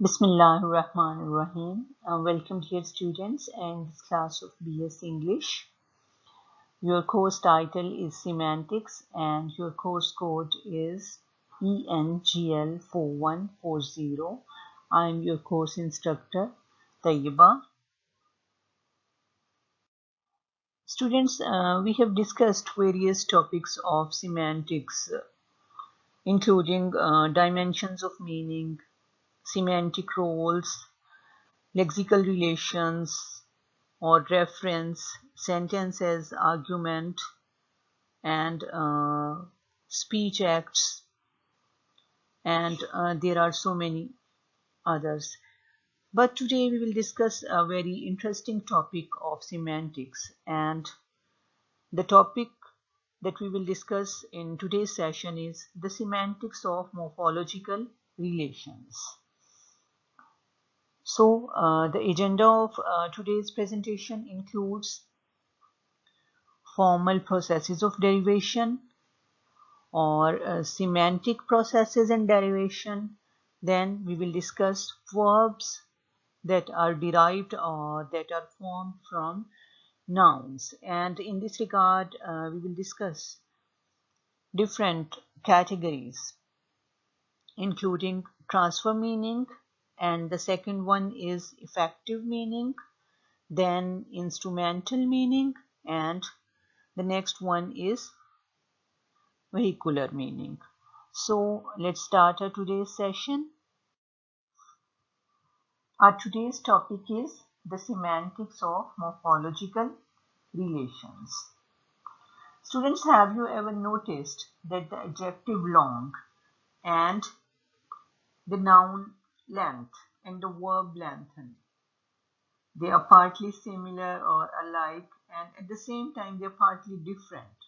Bismillahirrahmanirrahim. Uh, welcome dear students and this class of BS English. Your course title is Semantics and your course code is ENGL4140. I am your course instructor Tayyiba. Students, uh, we have discussed various topics of semantics including uh, dimensions of meaning, semantic roles, lexical relations or reference, sentence as argument, and uh, speech acts, and uh, there are so many others. But today we will discuss a very interesting topic of semantics, and the topic that we will discuss in today's session is the semantics of morphological relations. So uh, the agenda of uh, today's presentation includes formal processes of derivation or uh, semantic processes and derivation. Then we will discuss verbs that are derived or that are formed from nouns. And in this regard, uh, we will discuss different categories including transfer meaning, and the second one is effective meaning then instrumental meaning and the next one is vehicular meaning. So let's start our today's session. Our today's topic is the semantics of morphological relations. Students have you ever noticed that the adjective long and the noun length and the verb lengthen. They are partly similar or alike and at the same time they are partly different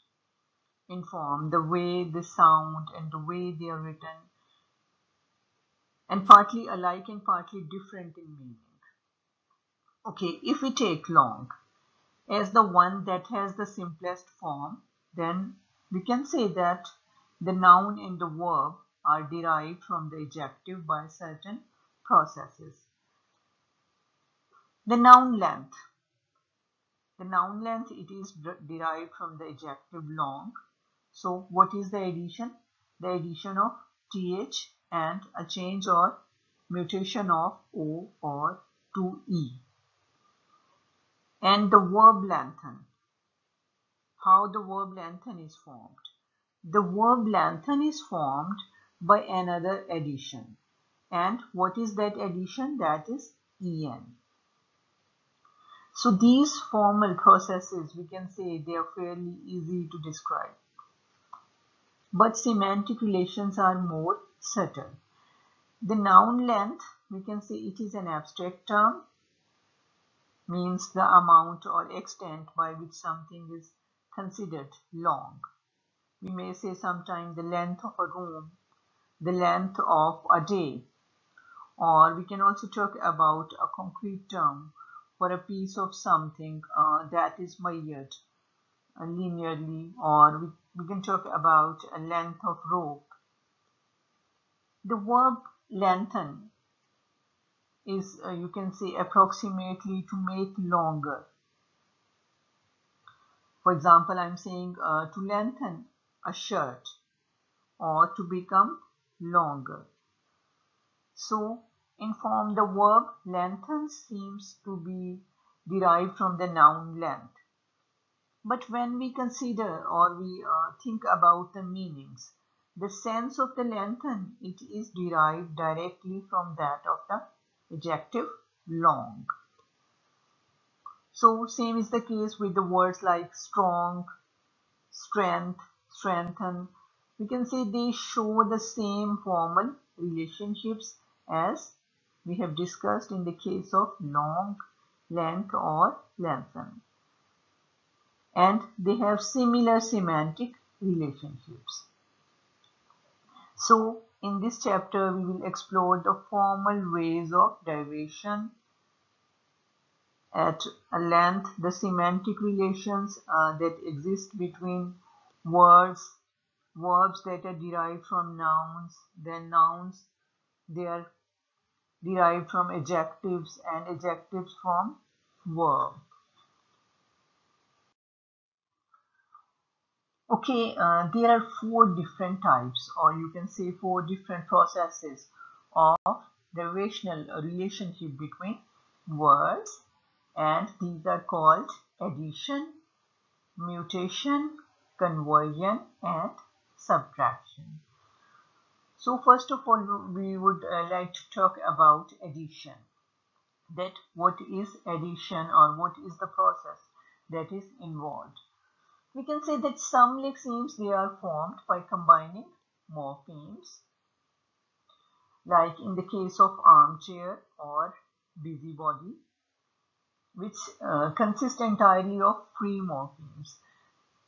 in form, the way they sound and the way they are written and partly alike and partly different in meaning. Okay, if we take long as the one that has the simplest form, then we can say that the noun and the verb are derived from the adjective by certain processes. The noun length. The noun length, it is derived from the adjective long. So what is the addition? The addition of th and a change or mutation of o or to e. And the verb lengthen. How the verb lengthen is formed? The verb lengthen is formed by another addition. And what is that addition? That is en. So these formal processes, we can say they are fairly easy to describe. But semantic relations are more subtle. The noun length, we can say it is an abstract term, means the amount or extent by which something is considered long. We may say sometimes the length of a room the length of a day. Or we can also talk about a concrete term for a piece of something uh, that is measured uh, linearly or we, we can talk about a length of rope. The verb lengthen is uh, you can say approximately to make longer. For example, I'm saying uh, to lengthen a shirt or to become longer. So, in form the verb lengthen seems to be derived from the noun length. But when we consider or we uh, think about the meanings, the sense of the lengthen, it is derived directly from that of the adjective long. So same is the case with the words like strong, strength, strengthen, we can say they show the same formal relationships as we have discussed in the case of long, length or lengthen. And they have similar semantic relationships. So in this chapter we will explore the formal ways of derivation at a length the semantic relations uh, that exist between words verbs that are derived from nouns then nouns they are derived from adjectives and adjectives from verb. Okay, uh, there are four different types or you can say four different processes of derivational relationship between words and these are called addition, mutation, conversion and subtraction. So first of all we would uh, like to talk about addition. That what is addition or what is the process that is involved. We can say that some lexemes they are formed by combining morphemes like in the case of armchair or busybody which uh, consist entirely of free morphemes.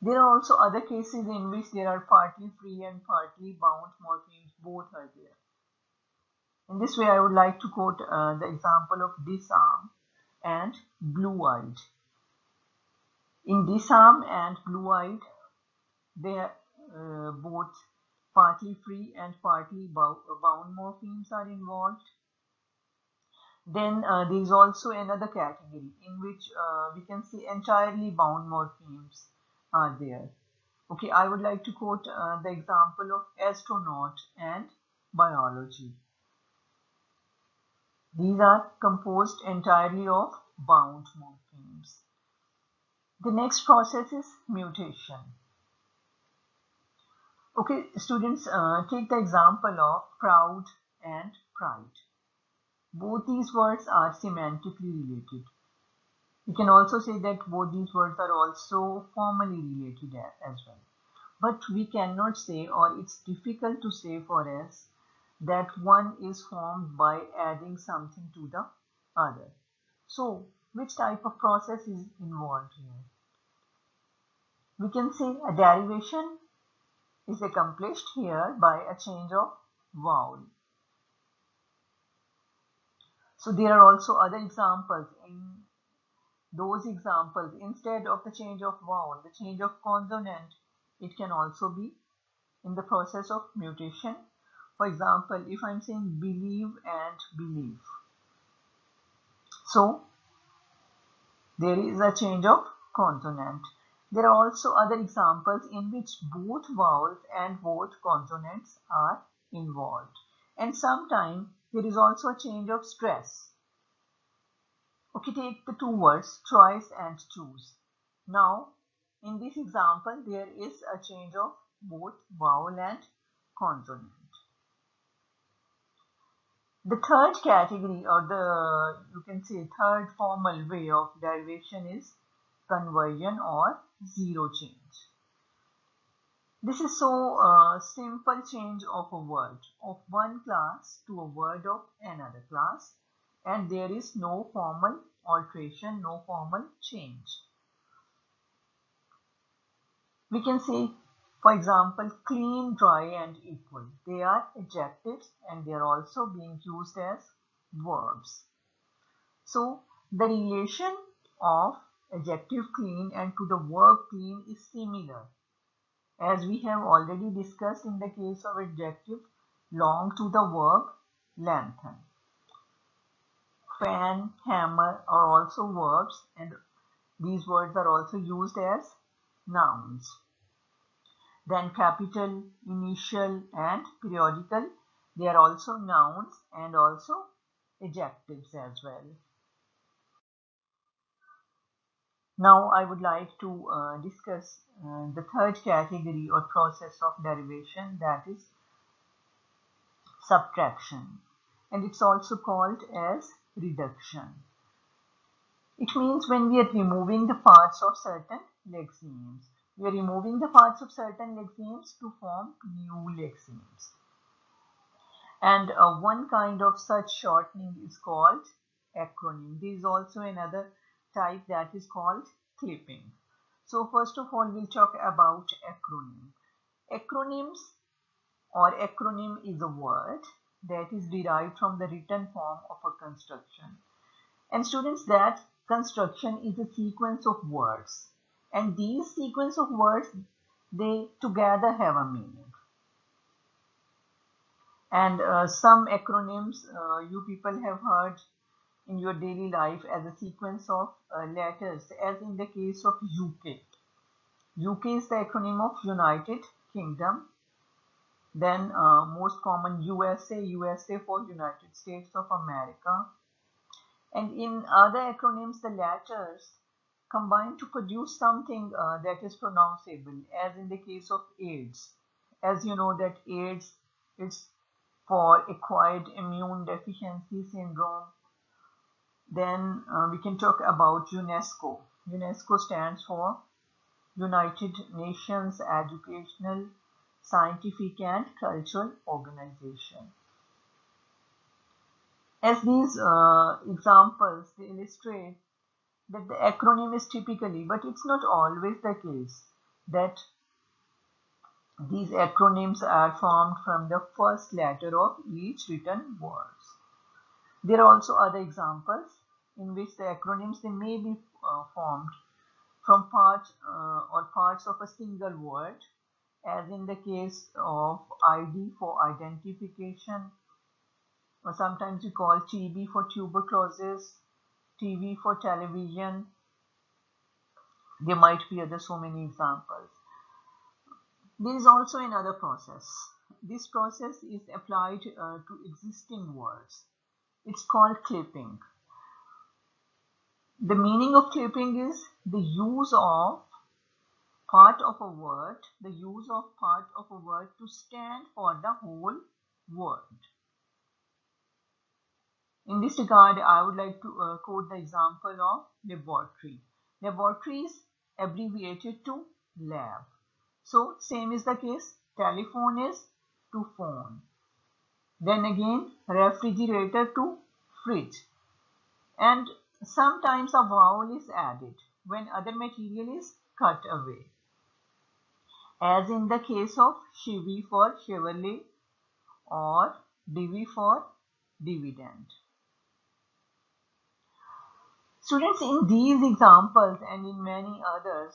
There are also other cases in which there are partly free and partly bound morphemes, both are there. In this way, I would like to quote uh, the example of disarm and blue-eyed. In disarm and blue-eyed, they are uh, both partly free and partly bound morphemes are involved. Then uh, there is also another category in which uh, we can see entirely bound morphemes are there. Okay, I would like to quote uh, the example of astronaut and biology. These are composed entirely of bound morphemes. The next process is mutation. Okay, students, uh, take the example of proud and pride. Both these words are semantically related. We can also say that both these words are also formally related as well. But we cannot say or it's difficult to say for us that one is formed by adding something to the other. So which type of process is involved here? We can say a derivation is accomplished here by a change of vowel. So there are also other examples. In those examples, instead of the change of vowel, the change of consonant, it can also be in the process of mutation. For example, if I'm saying believe and believe. So there is a change of consonant. There are also other examples in which both vowels and both consonants are involved. And sometimes there is also a change of stress. Okay, take the two words choice and choose. Now, in this example, there is a change of both vowel and consonant. The third category or the, you can say third formal way of derivation is conversion or zero change. This is so uh, simple change of a word of one class to a word of another class and there is no formal alteration, no formal change. We can say, for example, clean, dry and equal. They are adjectives and they are also being used as verbs. So, the relation of adjective clean and to the verb clean is similar as we have already discussed in the case of adjective long to the verb lengthen. Fan, hammer are also verbs and these words are also used as nouns. Then capital, initial and periodical they are also nouns and also adjectives as well. Now I would like to uh, discuss uh, the third category or process of derivation that is subtraction and it's also called as reduction. It means when we are removing the parts of certain lexemes. We are removing the parts of certain lexemes to form new lexemes. And uh, one kind of such shortening is called acronym. There is also another type that is called clipping. So first of all, we'll talk about acronym. Acronyms or acronym is a word that is derived from the written form of a construction. And students, that construction is a sequence of words. And these sequence of words, they together have a meaning. and uh, some acronyms uh, you people have heard in your daily life as a sequence of uh, letters as in the case of UK. UK is the acronym of United Kingdom. Then uh, most common USA, USA for United States of America. And in other acronyms, the letters combine to produce something uh, that is pronounceable as in the case of AIDS. As you know that AIDS is for acquired immune deficiency syndrome. Then uh, we can talk about UNESCO. UNESCO stands for United Nations Educational, Scientific and Cultural Organization. As these uh, examples they illustrate that the acronym is typically, but it's not always the case, that these acronyms are formed from the first letter of each written words. There are also other examples in which the acronyms they may be uh, formed from parts uh, or parts of a single word as in the case of ID for identification or sometimes we call TB for tuberculosis, TV for television. There might be other so many examples. There is also another process. This process is applied uh, to existing words. It's called clipping. The meaning of clipping is the use of part of a word, the use of part of a word to stand for the whole word. In this regard, I would like to uh, quote the example of laboratory. Laboratory is abbreviated to lab. So same is the case. Telephone is to phone. Then again refrigerator to fridge. And sometimes a vowel is added when other material is cut away. As in the case of Chevy for Chevrolet or Divi for dividend. Students, in these examples and in many others,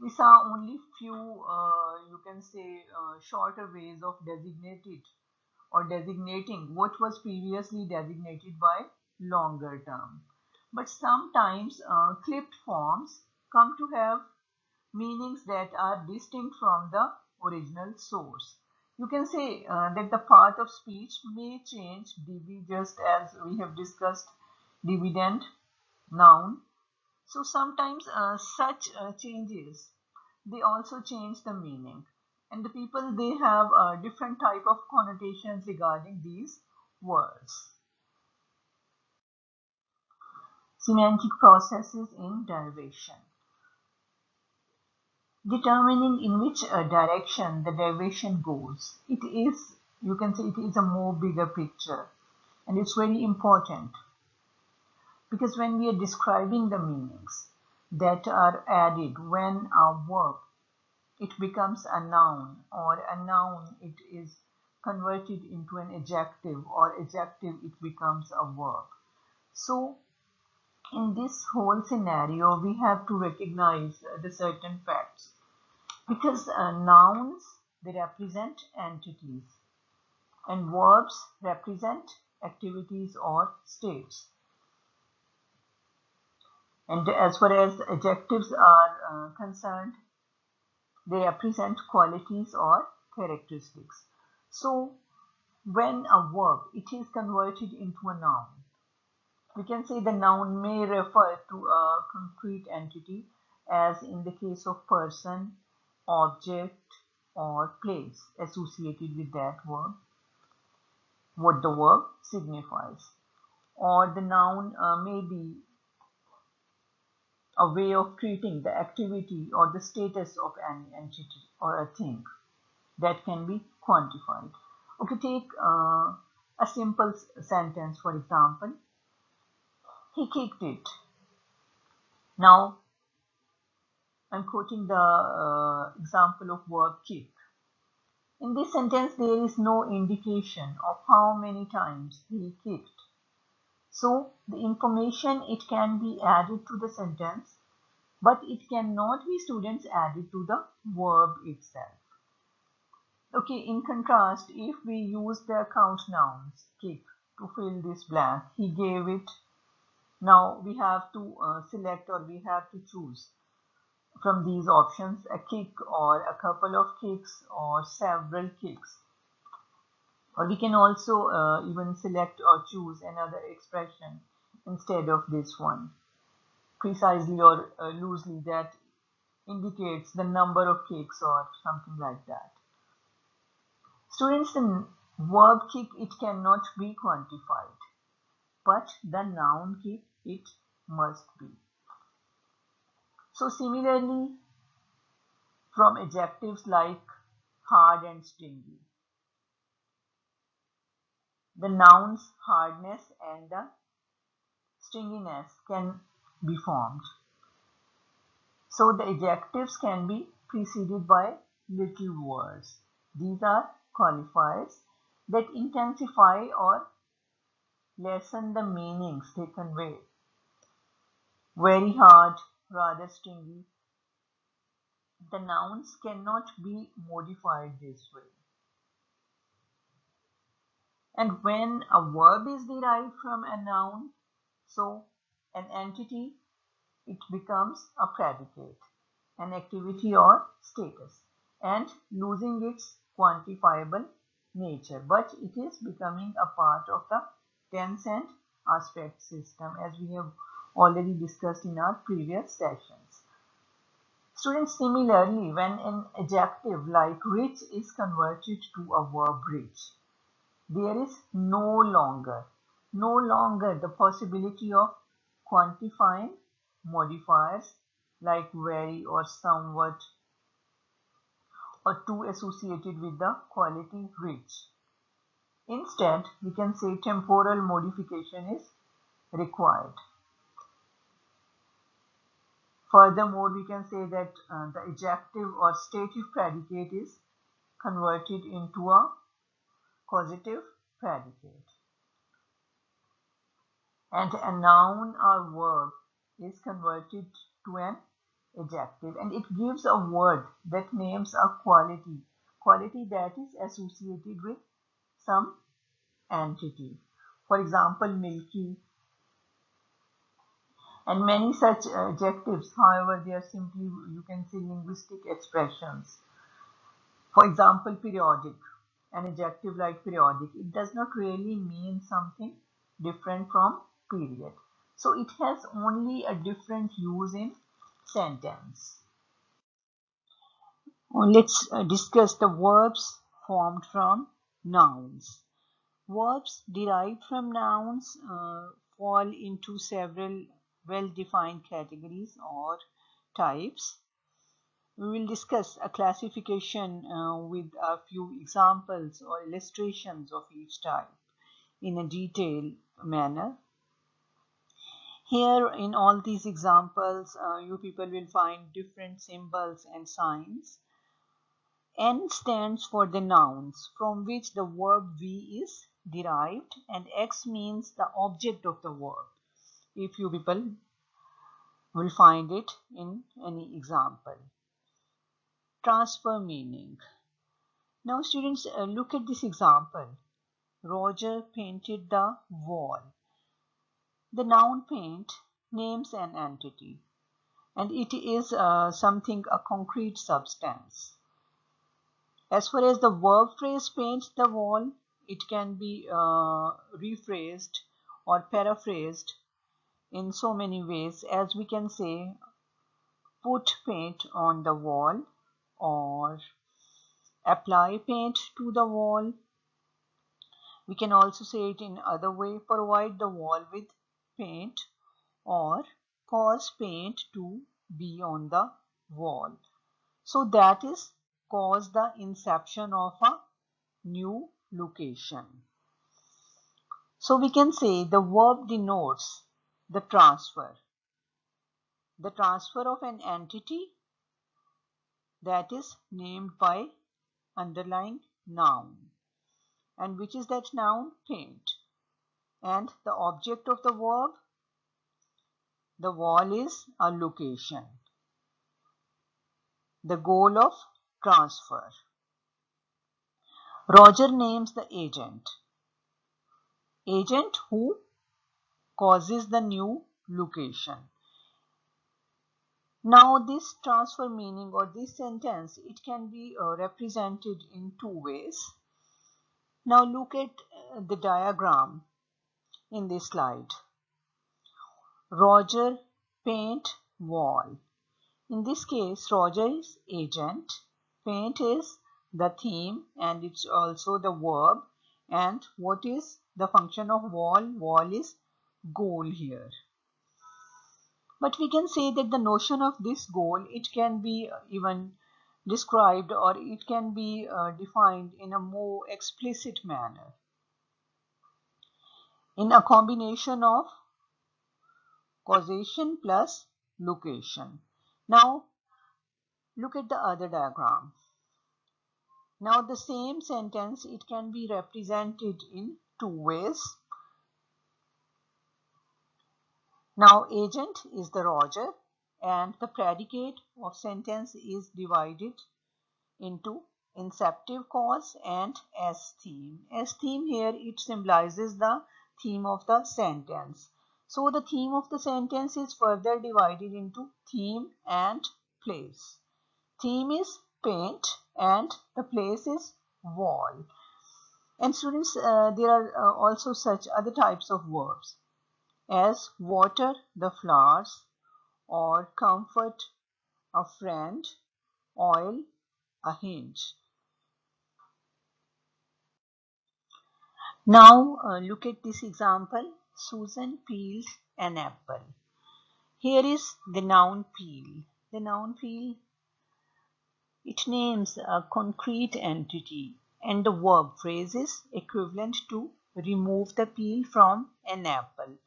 we saw only few uh, you can say uh, shorter ways of designated or designating what was previously designated by longer term but sometimes uh, clipped forms come to have meanings that are distinct from the original source you can say uh, that the part of speech may change dv just as we have discussed dividend noun so sometimes uh, such uh, changes, they also change the meaning. And the people, they have uh, different type of connotations regarding these words. Semantic processes in derivation. Determining in which uh, direction the derivation goes. It is, you can say it is a more bigger picture. And it's very important because when we are describing the meanings that are added when a verb it becomes a noun or a noun it is converted into an adjective or adjective it becomes a verb so in this whole scenario we have to recognize the certain facts because uh, nouns they represent entities and verbs represent activities or states and as far as adjectives are uh, concerned, they represent qualities or characteristics. So when a verb it is converted into a noun, we can say the noun may refer to a concrete entity as in the case of person, object or place associated with that verb, what the verb signifies. Or the noun uh, may be a way of treating the activity or the status of an entity or a thing that can be quantified. Okay, take uh, a simple sentence for example. He kicked it. Now, I'm quoting the uh, example of verb kick. In this sentence, there is no indication of how many times he kicked so the information it can be added to the sentence but it cannot be students added to the verb itself. Okay, in contrast, if we use the count nouns, kick, to fill this blank, he gave it. Now we have to uh, select or we have to choose from these options a kick or a couple of kicks or several kicks. Or we can also uh, even select or choose another expression instead of this one precisely or uh, loosely that indicates the number of kicks or something like that. Students, the verb kick, it cannot be quantified, but the noun kick, it must be. So similarly, from adjectives like hard and stingy, the nouns hardness and the stinginess can be formed. So the adjectives can be preceded by little words. These are qualifiers that intensify or lessen the meanings they convey. Very hard, rather stingy. The nouns cannot be modified this way. And when a verb is derived from a noun, so an entity, it becomes a predicate, an activity or status, and losing its quantifiable nature. But it is becoming a part of the tense and aspect system as we have already discussed in our previous sessions. Students, similarly, when an adjective like rich is converted to a verb rich, there is no longer, no longer the possibility of quantifying modifiers like very or somewhat or too associated with the quality rich. Instead, we can say temporal modification is required. Furthermore, we can say that uh, the adjective or stative predicate is converted into a causative predicate. And a noun or verb is converted to an adjective and it gives a word that names a quality quality that is associated with some entity. For example milky and many such adjectives however they are simply you can say linguistic expressions for example periodic an adjective like periodic it does not really mean something different from period. So it has only a different use in sentence. Let's uh, discuss the verbs formed from nouns. Verbs derived from nouns uh, fall into several well-defined categories or types. We will discuss a classification uh, with a few examples or illustrations of each type in a detailed manner here in all these examples, uh, you people will find different symbols and signs. N stands for the nouns from which the verb V is derived and X means the object of the verb. If you people will find it in any example. Transfer meaning. Now students uh, look at this example. Roger painted the wall. The noun paint names an entity and it is uh, something, a concrete substance. As far as the verb phrase paint the wall, it can be uh, rephrased or paraphrased in so many ways as we can say put paint on the wall or apply paint to the wall. We can also say it in other way, provide the wall with paint or cause paint to be on the wall. So that is cause the inception of a new location. So we can say the verb denotes the transfer. The transfer of an entity that is named by underlying noun. And which is that noun? Paint and the object of the verb the wall is a location the goal of transfer Roger names the agent. Agent who causes the new location. Now this transfer meaning or this sentence, it can be uh, represented in two ways. Now look at uh, the diagram in this slide. Roger paint wall. In this case, Roger is agent, paint is the theme and it's also the verb and what is the function of wall? Wall is goal here. But we can say that the notion of this goal it can be even described or it can be uh, defined in a more explicit manner. In a combination of causation plus location. Now look at the other diagram. Now the same sentence it can be represented in two ways Now agent is the Roger and the predicate of sentence is divided into inceptive cause and S theme. S theme here it symbolizes the theme of the sentence. So the theme of the sentence is further divided into theme and place. Theme is paint and the place is wall. And students, uh, there are uh, also such other types of verbs as water the flowers or comfort a friend, oil a hinge. Now uh, look at this example. Susan peels an apple. Here is the noun peel. The noun peel, it names a concrete entity and the verb phrase is equivalent to remove the peel from an apple.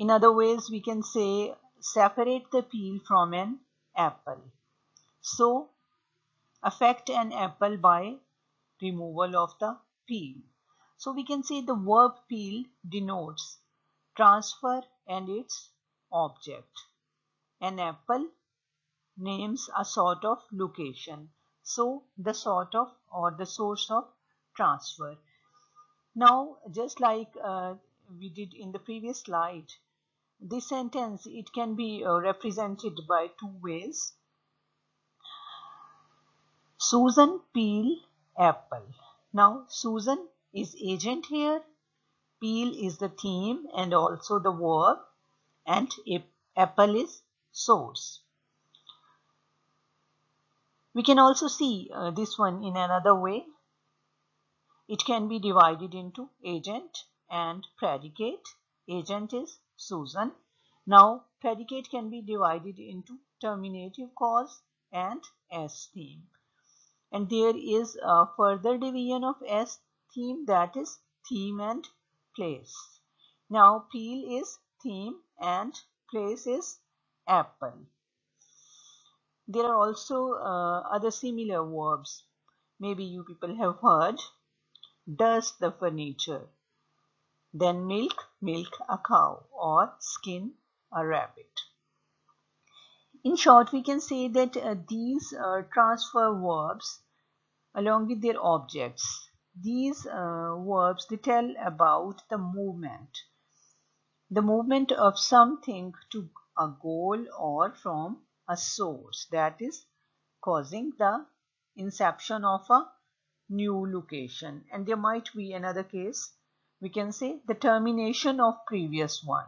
In other ways, we can say separate the peel from an apple. So, affect an apple by removal of the peel. So, we can say the verb peel denotes transfer and its object. An apple names a sort of location. So, the sort of or the source of transfer. Now, just like uh, we did in the previous slide, this sentence it can be uh, represented by two ways. Susan peel apple. Now Susan is agent here peel is the theme and also the verb and apple is source. We can also see uh, this one in another way. It can be divided into agent and predicate. Agent is Susan. Now, predicate can be divided into terminative cause and S theme. And there is a further division of S theme that is theme and place. Now, peel is theme and place is apple. There are also uh, other similar verbs. Maybe you people have heard dust the furniture then milk, milk a cow or skin a rabbit. In short, we can say that uh, these uh, transfer verbs along with their objects, these uh, verbs they tell about the movement, the movement of something to a goal or from a source that is causing the inception of a new location and there might be another case we can say the termination of previous one.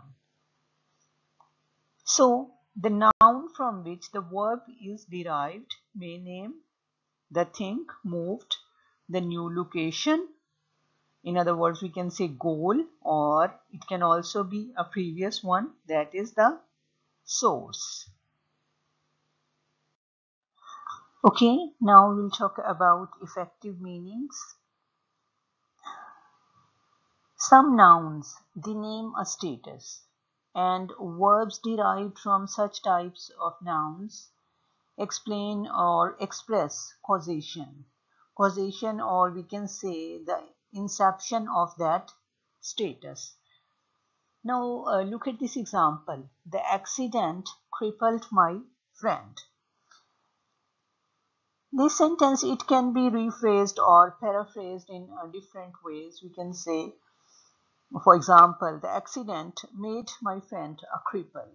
So the noun from which the verb is derived may name the thing moved, the new location. In other words, we can say goal or it can also be a previous one that is the source. Okay, now we'll talk about effective meanings. Some nouns the name a status and verbs derived from such types of nouns explain or express causation. Causation or we can say the inception of that status. Now uh, look at this example. The accident crippled my friend. This sentence, it can be rephrased or paraphrased in uh, different ways. We can say, for example, the accident made my friend a cripple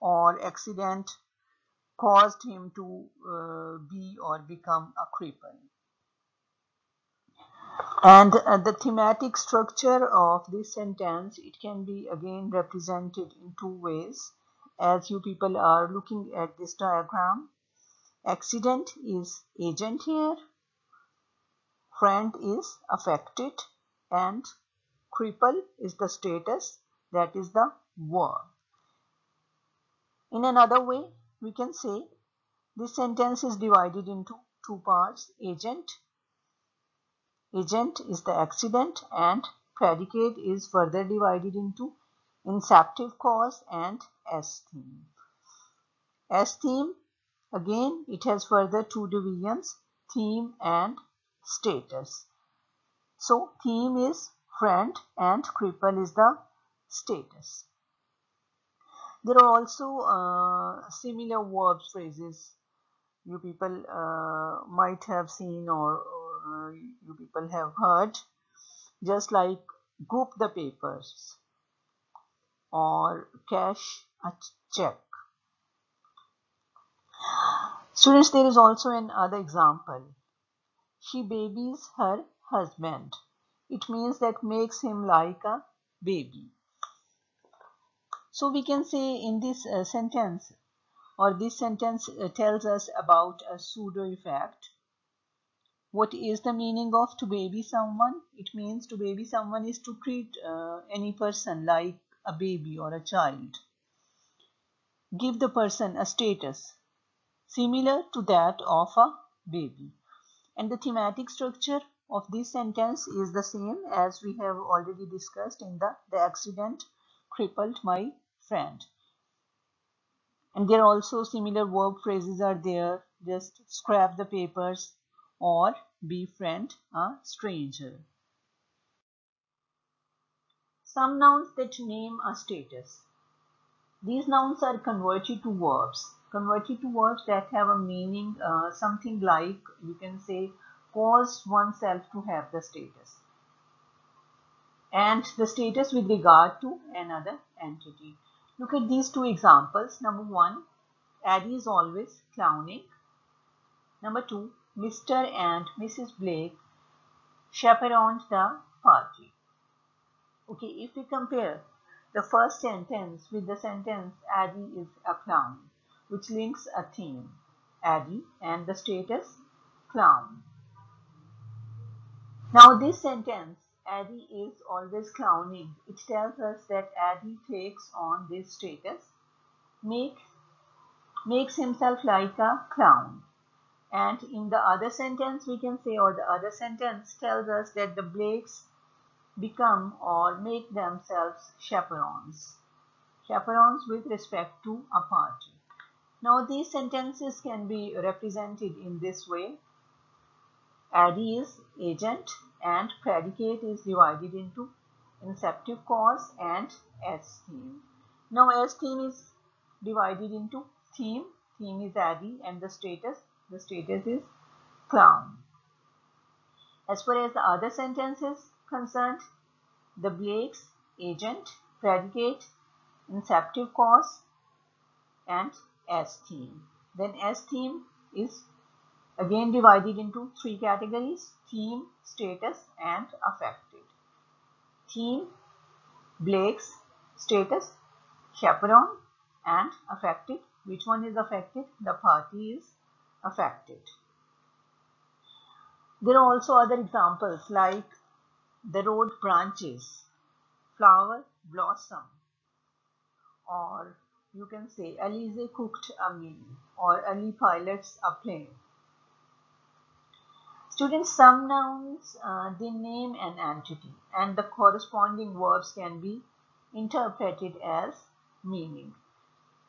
or accident caused him to uh, be or become a cripple. And uh, the thematic structure of this sentence, it can be again represented in two ways as you people are looking at this diagram. Accident is agent here, friend is affected and cripple is the status that is the verb. In another way, we can say this sentence is divided into two parts, agent Agent is the accident and predicate is further divided into inceptive cause and S theme. S theme again it has further two divisions theme and status. So theme is friend and cripple is the status. There are also uh, similar verb phrases you people uh, might have seen or uh, you people have heard. Just like group the papers or cash a check. Students there is also another example. She babies her husband it means that makes him like a baby so we can say in this uh, sentence or this sentence uh, tells us about a pseudo effect what is the meaning of to baby someone? It means to baby someone is to treat uh, any person like a baby or a child. Give the person a status similar to that of a baby. And the thematic structure of this sentence is the same as we have already discussed in the, the accident crippled my friend. And there are also similar verb phrases are there. Just scrap the papers, or befriend a stranger. Some nouns that name a status. These nouns are converted to verbs. Converted to verbs that have a meaning, uh, something like you can say cause oneself to have the status. And the status with regard to another entity. Look at these two examples. Number one, Addie is always clowning. Number two, Mr. and Mrs. Blake chaperoned the party. Okay, if we compare the first sentence with the sentence Addie is a clown, which links a theme, Addie, and the status, clown. Now this sentence, Addie is always clowning, it tells us that Addie takes on this status, makes, makes himself like a clown and in the other sentence we can say or the other sentence tells us that the Blakes become or make themselves chaperons. Chaperons with respect to a party. Now these sentences can be represented in this way. Addie is agent and predicate is divided into inceptive cause and S theme. Now S theme is divided into theme. Theme is Addie and the status the status is clown. As far as the other sentences concerned, the Blake's agent, predicate, inceptive cause, and S theme. Then S theme is again divided into three categories theme, status, and affected. Theme, Blake's status, chaperone, and affected. Which one is affected? The party is affected. There are also other examples like the road branches, flower blossom, or you can say Alize cooked a meal or Ali pilots a plane. Students, some nouns, uh, they name an entity and the corresponding verbs can be interpreted as meaning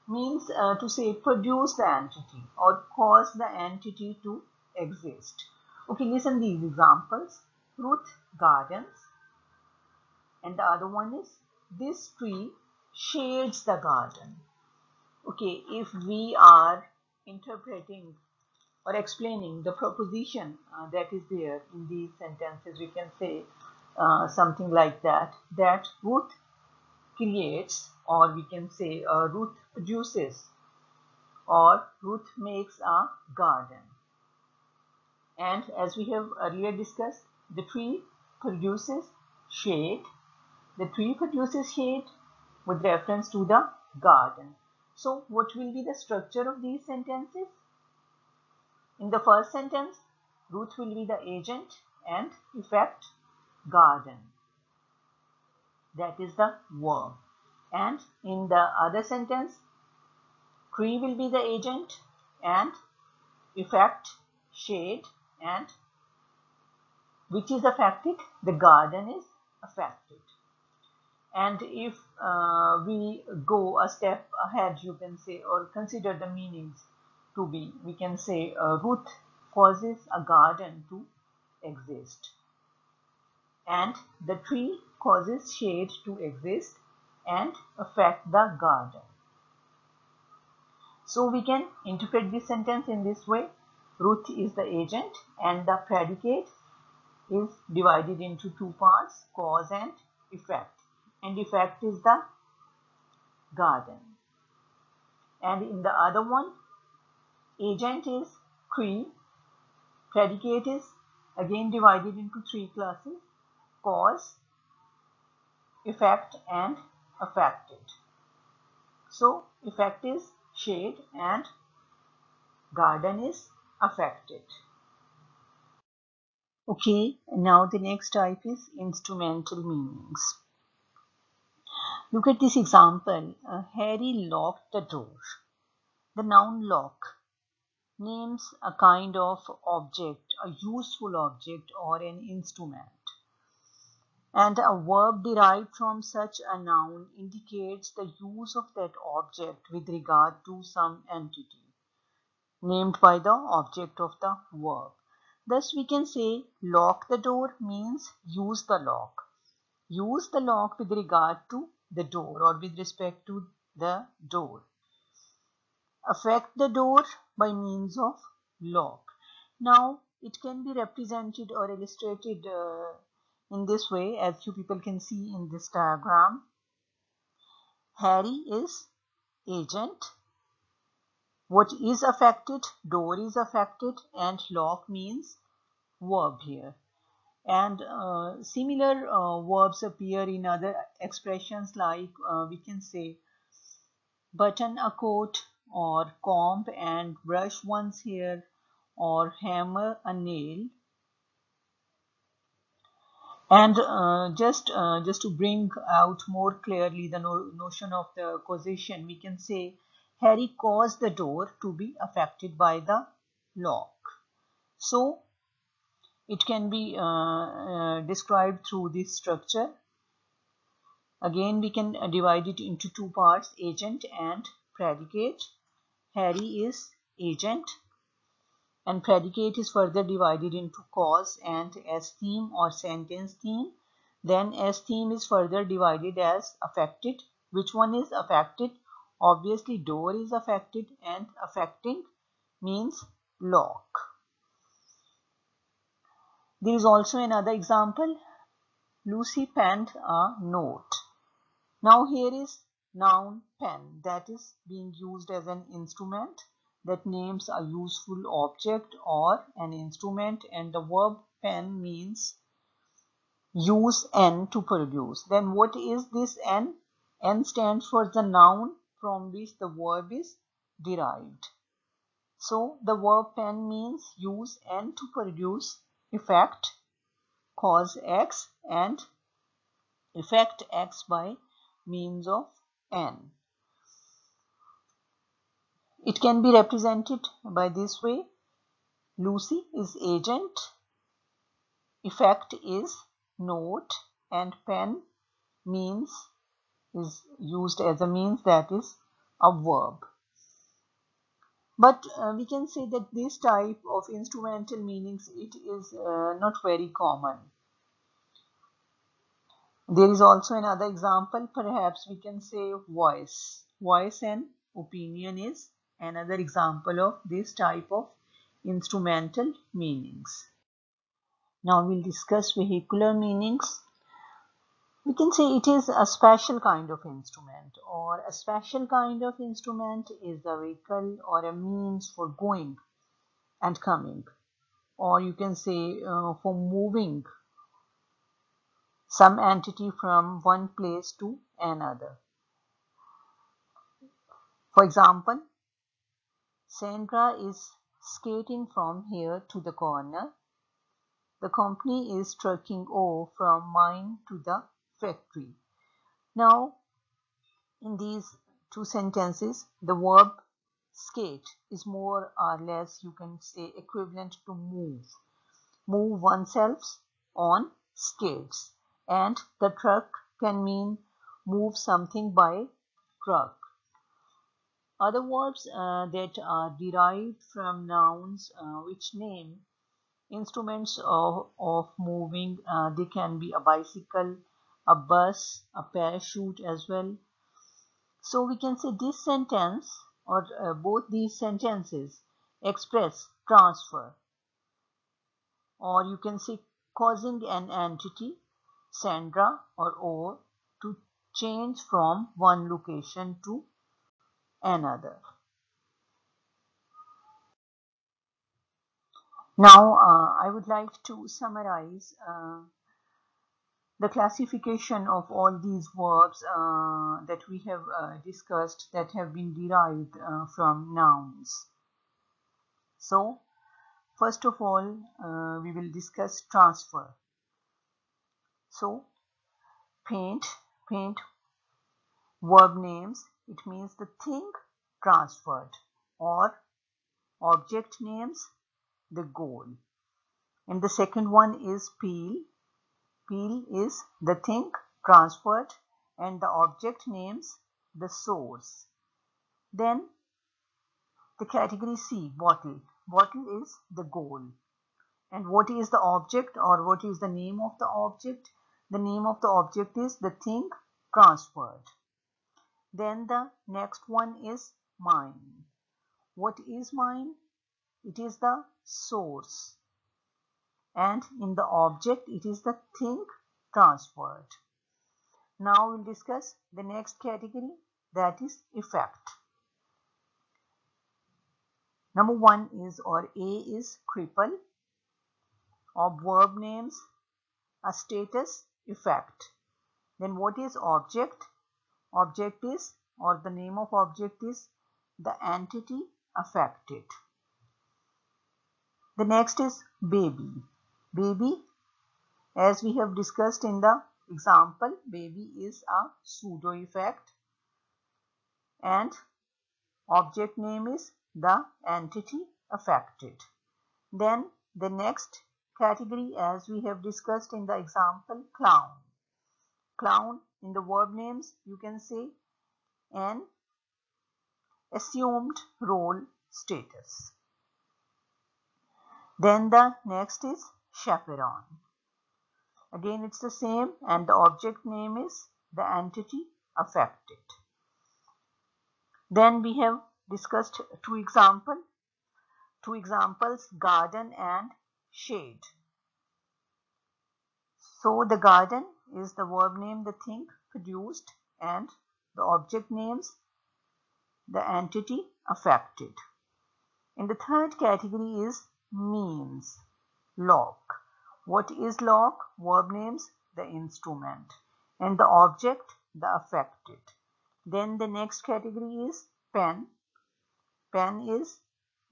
means uh, to say produce the entity or cause the entity to exist. Okay, listen these examples. Ruth gardens and the other one is this tree shades the garden. Okay, if we are interpreting or explaining the proposition uh, that is there in these sentences we can say uh, something like that that Ruth creates or we can say uh, Ruth produces or Ruth makes a garden. And as we have earlier discussed the tree produces shade. The tree produces shade with reference to the garden. So what will be the structure of these sentences in the first sentence Ruth will be the agent and effect garden. That is the verb. And in the other sentence tree will be the agent and effect shade and which is affected the garden is affected and if uh, we go a step ahead you can say or consider the meanings to be we can say uh, Ruth causes a garden to exist and the tree causes shade to exist and affect the garden so we can interpret this sentence in this way Ruth is the agent and the predicate is divided into two parts, cause and effect. And effect is the garden. And in the other one, agent is tree, predicate is again divided into three classes, cause, effect and affected. So, effect is shade and garden is affected. Okay, now the next type is instrumental meanings. Look at this example. Uh, Harry locked the door. The noun lock names a kind of object, a useful object or an instrument. And a verb derived from such a noun indicates the use of that object with regard to some entity named by the object of the verb. Thus we can say lock the door means use the lock. Use the lock with regard to the door or with respect to the door. Affect the door by means of lock. Now it can be represented or illustrated uh, in this way as you people can see in this diagram. Harry is agent what is affected door is affected and lock means verb here and uh, similar uh, verbs appear in other expressions like uh, we can say button a coat or comb and brush one's hair or hammer a nail and uh, just uh, just to bring out more clearly the no notion of the causation we can say Harry caused the door to be affected by the lock. So, it can be uh, uh, described through this structure. Again, we can divide it into two parts, agent and predicate. Harry is agent and predicate is further divided into cause and as theme or sentence theme. Then as theme is further divided as affected. Which one is affected? Obviously door is affected and affecting means lock. There is also another example. Lucy penned a note. Now here is noun pen that is being used as an instrument that names a useful object or an instrument and the verb pen means use n to produce. Then what is this n? n stands for the noun from which the verb is derived. So the verb pen means use n to produce effect cause x and effect x by means of n. It can be represented by this way. Lucy is agent, effect is note and pen means is used as a means that is a verb. But uh, we can say that this type of instrumental meanings, it is uh, not very common. There is also another example, perhaps we can say voice. Voice and opinion is another example of this type of instrumental meanings. Now we'll discuss vehicular meanings. We can say it is a special kind of instrument or a special kind of instrument is a vehicle or a means for going and coming or you can say uh, for moving some entity from one place to another. For example, Sandra is skating from here to the corner. The company is trucking ore from mine to the factory. Now, in these two sentences, the verb skate is more or less, you can say, equivalent to move. Move oneself on skates. And the truck can mean move something by truck. Other verbs uh, that are derived from nouns uh, which name instruments of, of moving, uh, they can be a bicycle, a bus, a parachute as well. So we can say this sentence or uh, both these sentences express transfer or you can say causing an entity, Sandra or O to change from one location to another. Now uh, I would like to summarize uh, the classification of all these verbs uh, that we have uh, discussed that have been derived uh, from nouns. So first of all uh, we will discuss transfer. So paint, paint verb names. It means the thing transferred or object names the goal. And the second one is peel. Peel is the thing transferred and the object names the source. Then the category C bottle. Bottle is the goal. And what is the object or what is the name of the object the name of the object is the thing transferred then the next one is mine. What is mine? It is the source. And in the object, it is the thing transferred. Now we'll discuss the next category that is effect. Number one is or A is cripple or verb names a status effect. Then what is object? Object is or the name of object is the entity affected. The next is baby. Baby as we have discussed in the example baby is a pseudo effect and object name is the entity affected. Then the next category as we have discussed in the example clown. Clown in the verb names you can say an assumed role status. Then the next is chaperone. Again it's the same and the object name is the entity affected. Then we have discussed two examples. Two examples garden and shade. So the garden is the verb name the thing produced and the object names the entity affected. In the third category is means lock. What is lock? Verb names the instrument and the object the affected. Then the next category is pen. Pen is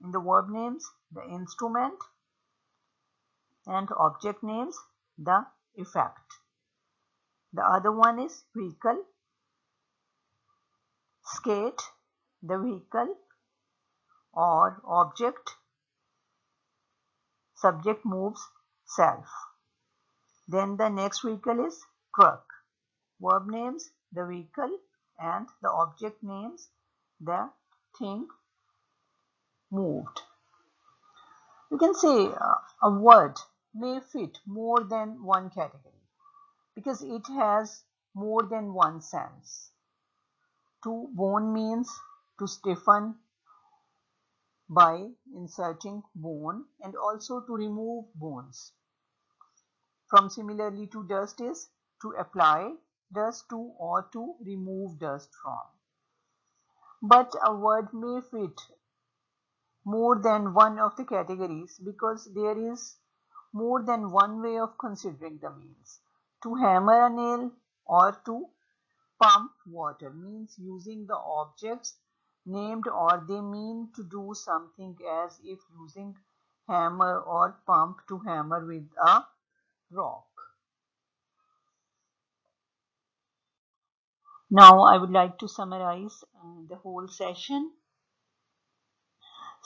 in the verb names the instrument and object names the effect. The other one is vehicle, skate, the vehicle or object, subject moves self. Then the next vehicle is truck. Verb names the vehicle and the object names the thing moved. You can say uh, a word may fit more than one category because it has more than one sense. To bone means to stiffen by inserting bone and also to remove bones. From similarly to dust is to apply dust to or to remove dust from. But a word may fit more than one of the categories because there is more than one way of considering the means. To hammer a nail or to pump water means using the objects named or they mean to do something as if using hammer or pump to hammer with a rock. Now I would like to summarize uh, the whole session.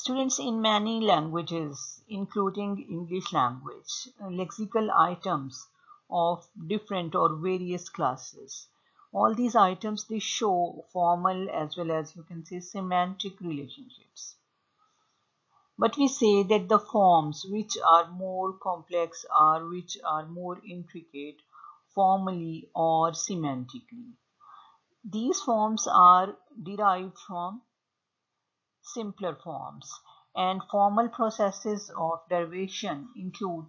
Students in many languages, including English language, uh, lexical items of different or various classes. All these items, they show formal as well as you can say semantic relationships. But we say that the forms which are more complex or which are more intricate formally or semantically. These forms are derived from simpler forms and formal processes of derivation include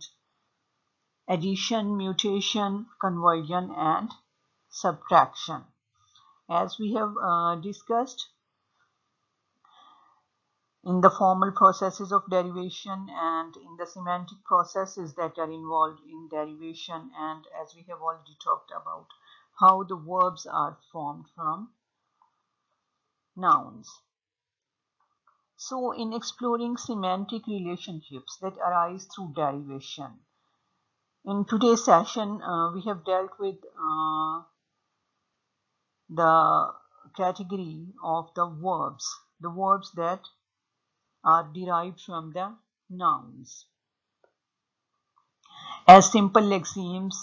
addition, mutation, conversion and subtraction. As we have uh, discussed in the formal processes of derivation and in the semantic processes that are involved in derivation and as we have already talked about how the verbs are formed from nouns. So in exploring semantic relationships that arise through derivation, in today's session uh, we have dealt with uh, the category of the verbs, the verbs that are derived from the nouns. As simple lexemes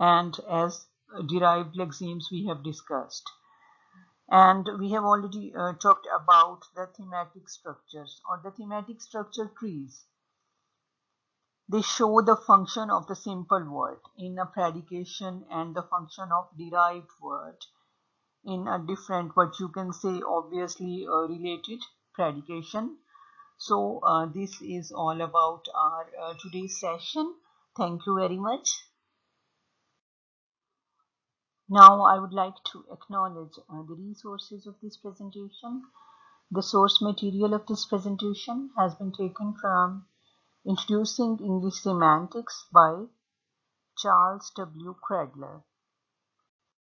and as derived lexemes we have discussed. And we have already uh, talked about the thematic structures or the thematic structure trees. They show the function of the simple word in a predication and the function of derived word in a different, what you can say, obviously uh, related predication. So uh, this is all about our uh, today's session. Thank you very much. Now I would like to acknowledge uh, the resources of this presentation. The source material of this presentation has been taken from Introducing English Semantics by Charles W. Kreidler.